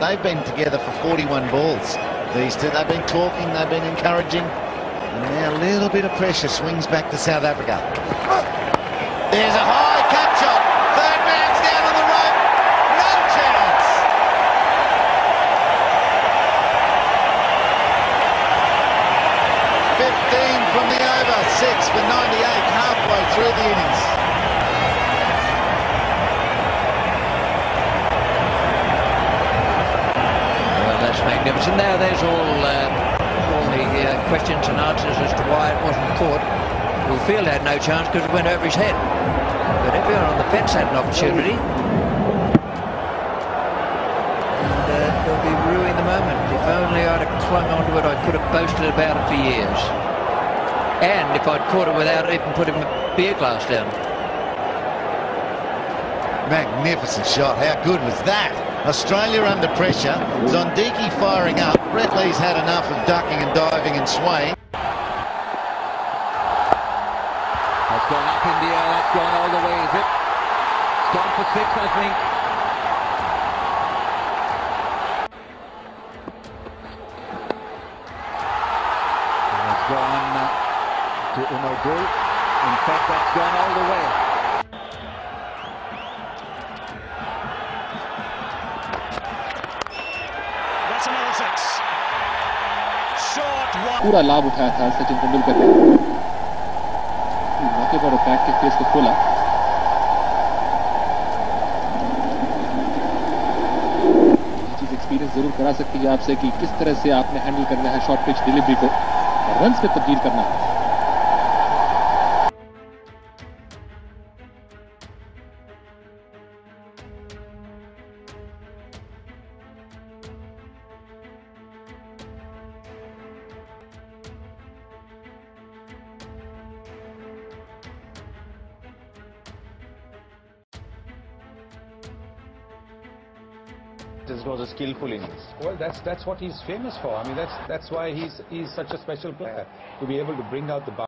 They've been together for 41 balls. These two, they've been talking, they've been encouraging. And now a little bit of pressure swings back to South Africa. There's a high cut shot. Third man's down on the rope. No chance. Fifteen from the over, six for 98 halfway through the innings. Magnificent. Now there's all uh, all the uh, questions and answers as to why it wasn't caught. Well, Field had no chance because it went over his head. But everyone on the fence had an opportunity. And uh, they'll be ruining the moment. If only I'd have clung onto it, I could have boasted about it for years. And if I'd caught it without even putting a beer glass down. Magnificent shot. How good was that? Australia under pressure. Zondeki firing up. Brett Lee's had enough of ducking and diving and swaying. That's gone up in the air, that's gone all the way, is it? It's gone for six, I think. It's gone uh, to Unogul. In fact, that's gone all the way. पूरा लाभ उठाया था सचिन तेंदुलकर ने। मौके पर bat के face को खोला। एक्सपीरियंस ज़रूर करा सकती है आपसे कि किस तरह से आपने हैंडल करना है शॉर्ट पिच डिलीवरी को। रन्स पे तब्दील करना। है This was a skillful innings. Well, that's that's what he's famous for. I mean, that's that's why he's he's such a special player to be able to bring out the.